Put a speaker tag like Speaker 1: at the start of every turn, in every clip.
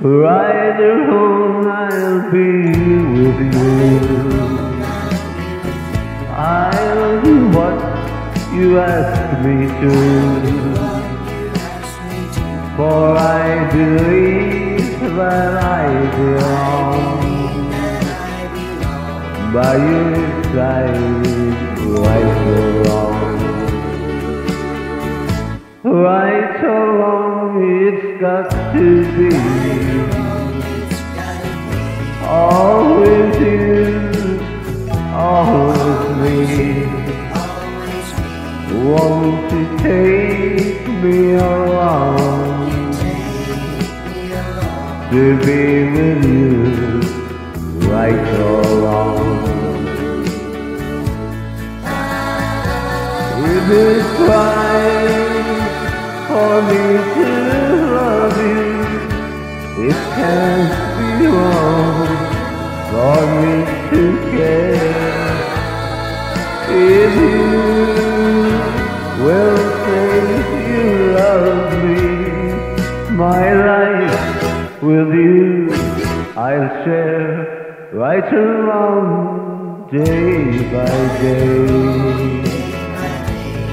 Speaker 1: Right or wrong, I'll be with you. I'll do what you ask me to. For I believe that I belong by your side, right or wrong. Right or wrong, it's got to be always you, always me. Won't you take me along to be with you, right or wrong? If it's right for me to to care. If you will say you love me, my life with you I'll share right wrong, day by day.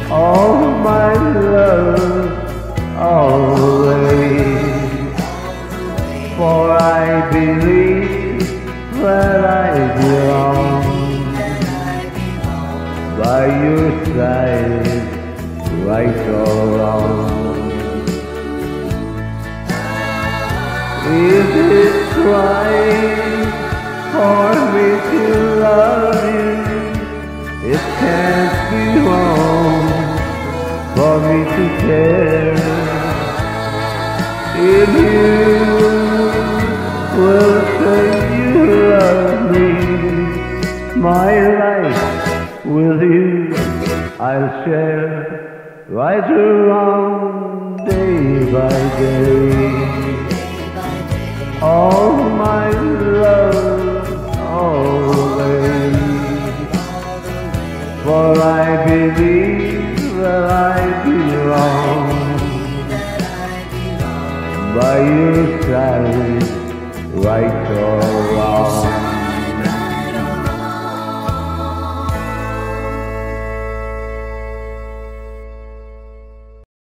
Speaker 1: All my love, always. For I believe right or wrong. Is it right for me to love you? It can't be wrong for me to care. If you will say you love me, my life with you I'll share right wrong, day by day. All my love always, for I believe that I belong by your side, right wrong.